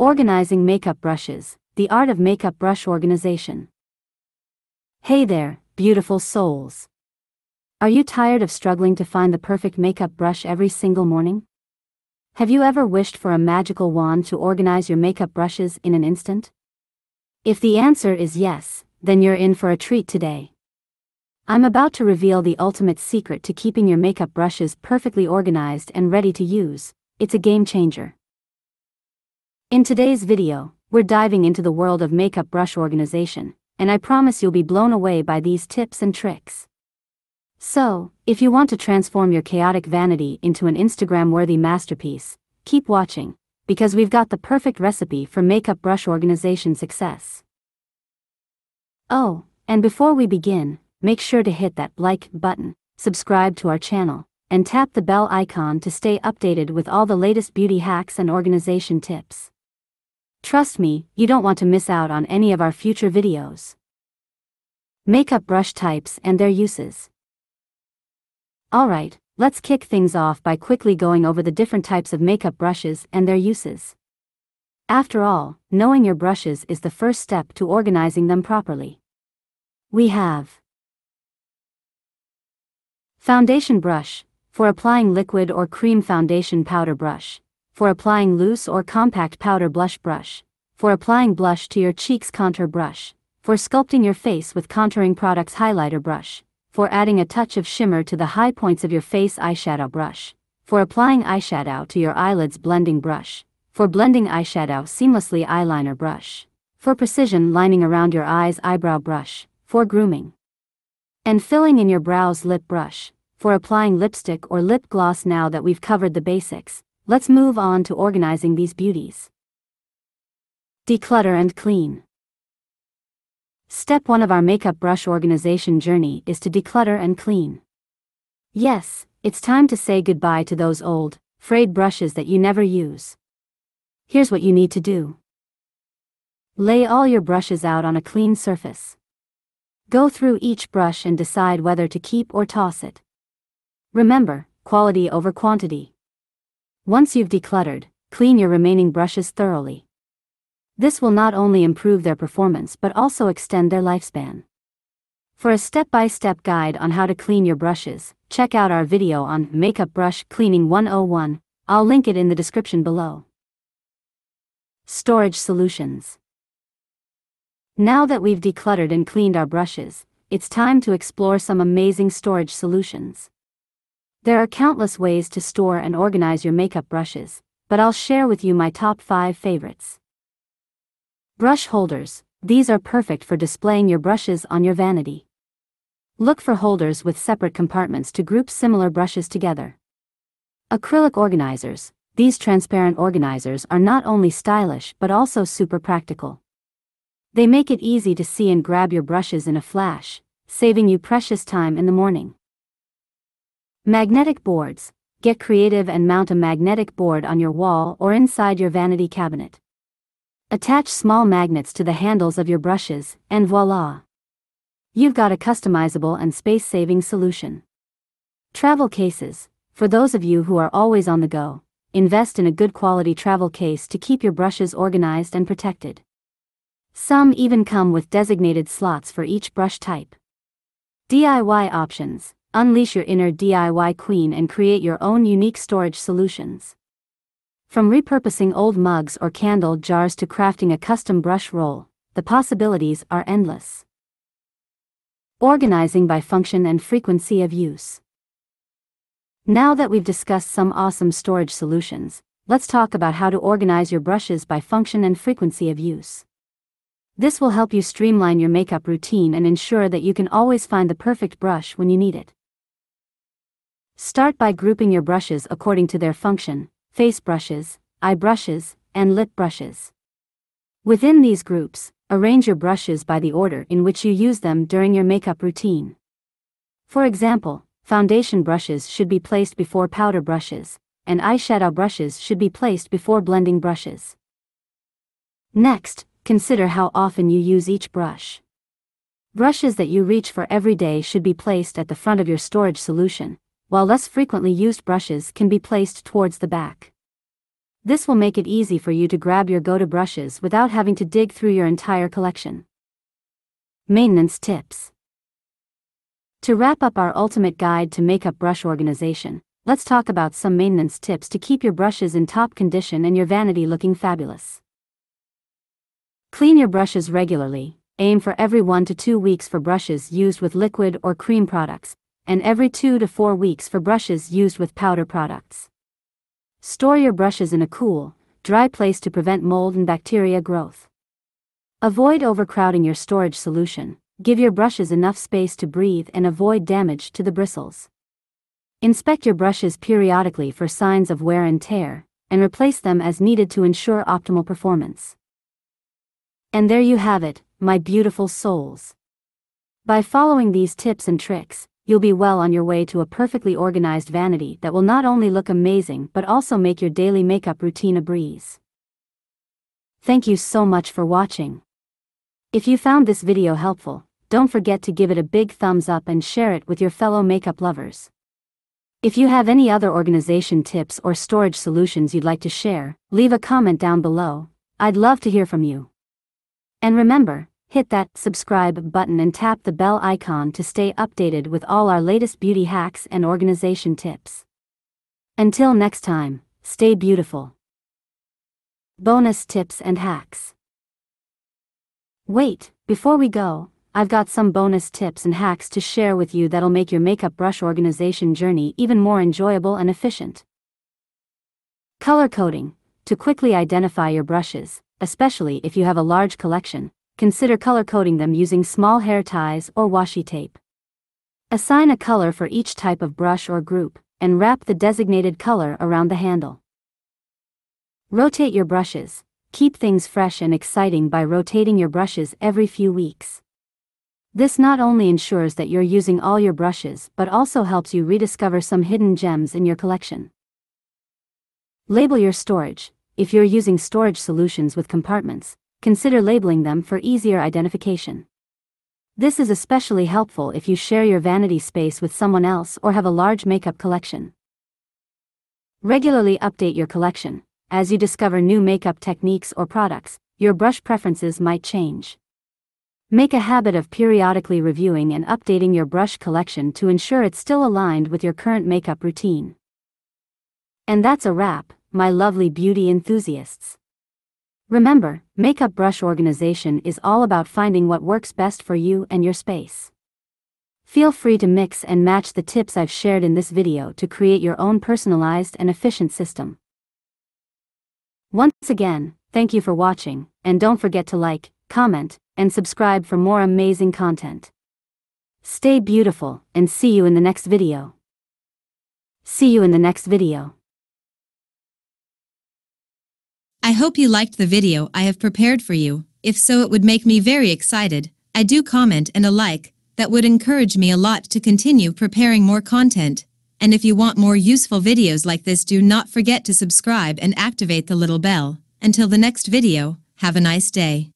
Organizing Makeup Brushes The Art of Makeup Brush Organization. Hey there, beautiful souls. Are you tired of struggling to find the perfect makeup brush every single morning? Have you ever wished for a magical wand to organize your makeup brushes in an instant? If the answer is yes, then you're in for a treat today. I'm about to reveal the ultimate secret to keeping your makeup brushes perfectly organized and ready to use. It's a game changer. In today's video, we're diving into the world of makeup brush organization, and I promise you'll be blown away by these tips and tricks. So, if you want to transform your chaotic vanity into an Instagram worthy masterpiece, keep watching, because we've got the perfect recipe for makeup brush organization success. Oh, and before we begin, make sure to hit that like button, subscribe to our channel, and tap the bell icon to stay updated with all the latest beauty hacks and organization tips. Trust me, you don't want to miss out on any of our future videos. Makeup brush types and their uses. Alright, let's kick things off by quickly going over the different types of makeup brushes and their uses. After all, knowing your brushes is the first step to organizing them properly. We have Foundation brush, for applying liquid or cream foundation powder brush, for applying loose or compact powder blush brush, for applying blush to your cheeks contour brush, for sculpting your face with contouring products highlighter brush, for adding a touch of shimmer to the high points of your face eyeshadow brush, for applying eyeshadow to your eyelids blending brush, for blending eyeshadow seamlessly eyeliner brush, for precision lining around your eyes eyebrow brush, for grooming. And filling in your brows lip brush, for applying lipstick or lip gloss now that we've covered the basics, let's move on to organizing these beauties. Declutter and clean. Step 1 of our makeup brush organization journey is to declutter and clean. Yes, it's time to say goodbye to those old, frayed brushes that you never use. Here's what you need to do. Lay all your brushes out on a clean surface. Go through each brush and decide whether to keep or toss it. Remember, quality over quantity. Once you've decluttered, clean your remaining brushes thoroughly. This will not only improve their performance but also extend their lifespan. For a step-by-step -step guide on how to clean your brushes, check out our video on Makeup Brush Cleaning 101, I'll link it in the description below. Storage Solutions now that we've decluttered and cleaned our brushes, it's time to explore some amazing storage solutions. There are countless ways to store and organize your makeup brushes, but I'll share with you my top 5 favorites. Brush holders, these are perfect for displaying your brushes on your vanity. Look for holders with separate compartments to group similar brushes together. Acrylic organizers, these transparent organizers are not only stylish but also super practical. They make it easy to see and grab your brushes in a flash, saving you precious time in the morning. Magnetic boards. Get creative and mount a magnetic board on your wall or inside your vanity cabinet. Attach small magnets to the handles of your brushes, and voila! You've got a customizable and space-saving solution. Travel cases. For those of you who are always on the go, invest in a good quality travel case to keep your brushes organized and protected. Some even come with designated slots for each brush type. DIY options. Unleash your inner DIY queen and create your own unique storage solutions. From repurposing old mugs or candle jars to crafting a custom brush roll, the possibilities are endless. Organizing by function and frequency of use. Now that we've discussed some awesome storage solutions, let's talk about how to organize your brushes by function and frequency of use. This will help you streamline your makeup routine and ensure that you can always find the perfect brush when you need it. Start by grouping your brushes according to their function, face brushes, eye brushes, and lip brushes. Within these groups, arrange your brushes by the order in which you use them during your makeup routine. For example, foundation brushes should be placed before powder brushes, and eyeshadow brushes should be placed before blending brushes. Next, consider how often you use each brush. Brushes that you reach for every day should be placed at the front of your storage solution, while less frequently used brushes can be placed towards the back. This will make it easy for you to grab your go-to brushes without having to dig through your entire collection. Maintenance Tips To wrap up our ultimate guide to makeup brush organization, let's talk about some maintenance tips to keep your brushes in top condition and your vanity looking fabulous. Clean your brushes regularly, aim for every 1 to 2 weeks for brushes used with liquid or cream products, and every 2 to 4 weeks for brushes used with powder products. Store your brushes in a cool, dry place to prevent mold and bacteria growth. Avoid overcrowding your storage solution, give your brushes enough space to breathe and avoid damage to the bristles. Inspect your brushes periodically for signs of wear and tear, and replace them as needed to ensure optimal performance. And there you have it, my beautiful souls. By following these tips and tricks, you'll be well on your way to a perfectly organized vanity that will not only look amazing but also make your daily makeup routine a breeze. Thank you so much for watching. If you found this video helpful, don't forget to give it a big thumbs up and share it with your fellow makeup lovers. If you have any other organization tips or storage solutions you'd like to share, leave a comment down below. I'd love to hear from you. And remember, hit that subscribe button and tap the bell icon to stay updated with all our latest beauty hacks and organization tips. Until next time, stay beautiful. Bonus tips and hacks. Wait, before we go, I've got some bonus tips and hacks to share with you that'll make your makeup brush organization journey even more enjoyable and efficient. Color coding. To quickly identify your brushes, especially if you have a large collection, consider color coding them using small hair ties or washi tape. Assign a color for each type of brush or group, and wrap the designated color around the handle. Rotate your brushes. Keep things fresh and exciting by rotating your brushes every few weeks. This not only ensures that you're using all your brushes but also helps you rediscover some hidden gems in your collection. Label your storage. If you're using storage solutions with compartments, consider labeling them for easier identification. This is especially helpful if you share your vanity space with someone else or have a large makeup collection. Regularly update your collection. As you discover new makeup techniques or products, your brush preferences might change. Make a habit of periodically reviewing and updating your brush collection to ensure it's still aligned with your current makeup routine. And that's a wrap my lovely beauty enthusiasts. Remember, makeup brush organization is all about finding what works best for you and your space. Feel free to mix and match the tips I've shared in this video to create your own personalized and efficient system. Once again, thank you for watching, and don't forget to like, comment, and subscribe for more amazing content. Stay beautiful, and see you in the next video. See you in the next video. I hope you liked the video I have prepared for you. If so it would make me very excited. I do comment and a like, that would encourage me a lot to continue preparing more content. And if you want more useful videos like this do not forget to subscribe and activate the little bell. Until the next video, have a nice day.